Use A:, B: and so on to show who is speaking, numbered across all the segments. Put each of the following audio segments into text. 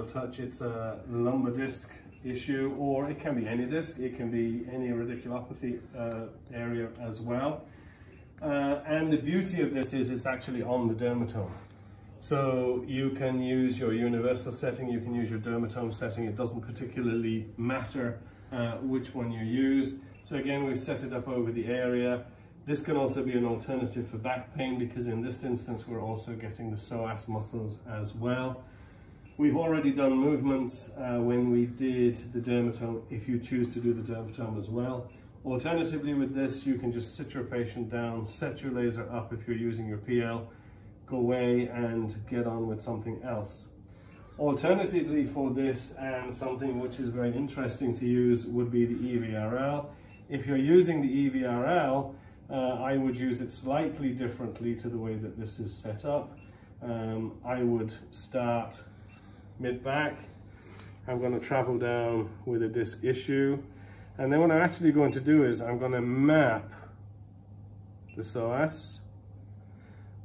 A: touch, it's a lumbar disc issue, or it can be any disc, it can be any radiculopathy uh, area as well. Uh, and the beauty of this is it's actually on the dermatome. So you can use your universal setting, you can use your dermatome setting, it doesn't particularly matter uh, which one you use. So again, we've set it up over the area. This can also be an alternative for back pain because in this instance, we're also getting the psoas muscles as well. We've already done movements uh, when we did the dermatome, if you choose to do the dermatome as well. Alternatively with this, you can just sit your patient down, set your laser up if you're using your PL, go away and get on with something else. Alternatively for this and something which is very interesting to use would be the EVRL. If you're using the EVRL, uh, I would use it slightly differently to the way that this is set up. Um, I would start mid-back. I'm going to travel down with a disc issue. And then what I'm actually going to do is I'm going to map the psoas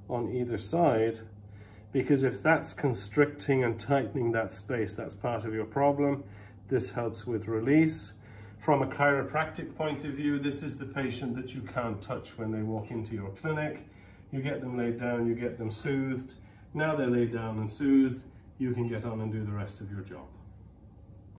A: on either side because if that's constricting and tightening that space, that's part of your problem. This helps with release. From a chiropractic point of view, this is the patient that you can't touch when they walk into your clinic. You get them laid down, you get them soothed. Now they're laid down and soothed, you can get on and do the rest of your job.